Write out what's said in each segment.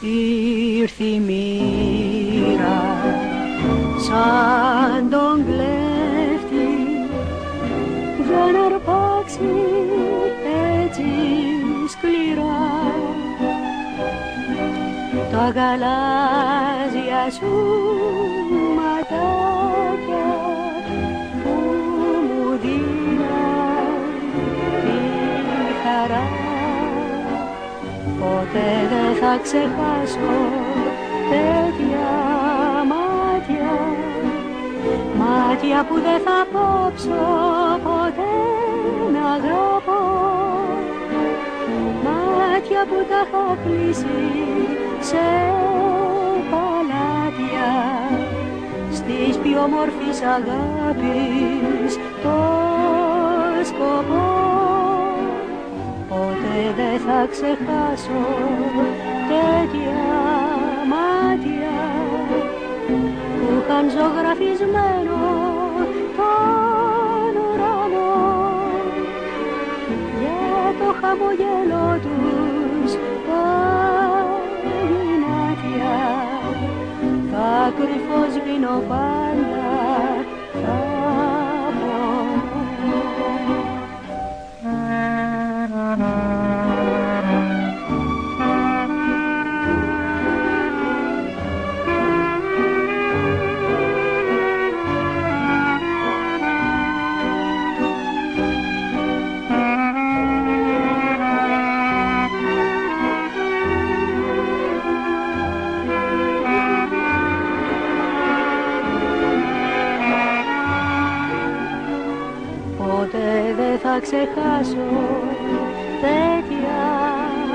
Ήρθε η μοίρα σαν τον κλέφτη. Για αρπάξει έτσι σκληρά. Τα γαλάζια σου ματάκια ποτέ δεν θα ξεχάσω τέτοια μάτια. Μάτια που δεν θα απόψω ποτέ να αγαπώ μάτια που τα έχω κλείσει σε παλάτια. Στις πιο όμορφης αγάπης το σκοπό ποτέ δεν θα ξεχάσω τέτοια μάτια που είχαν ζωγραφισμένο τον ουρανό. Για το χαμογελό τους θα κρυφό σβήνω πάντα θα ξεχάσω τέτοια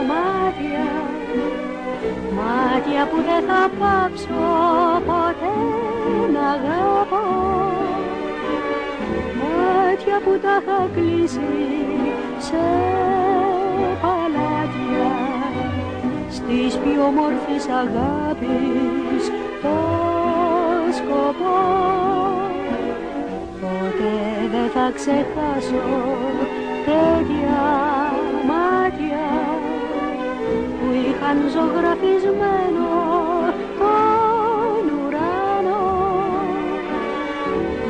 μάτια. Μάτια που δεν θα πάψω ποτέ να αγαπώ. Μάτια που τα είχα κλείσει σε παλάτια. Στις πιο όμορφης αγάπης το σκοπό να ξεχάσω τέτοια μάτια που είχαν ζωγραφισμένο τον ουρανό.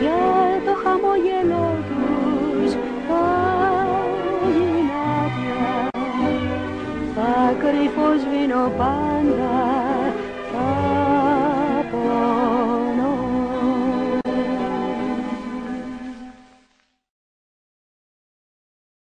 Για το χαμογελό τους τα γυνάτια θα κρυφοσβήνω πάντα θα πω.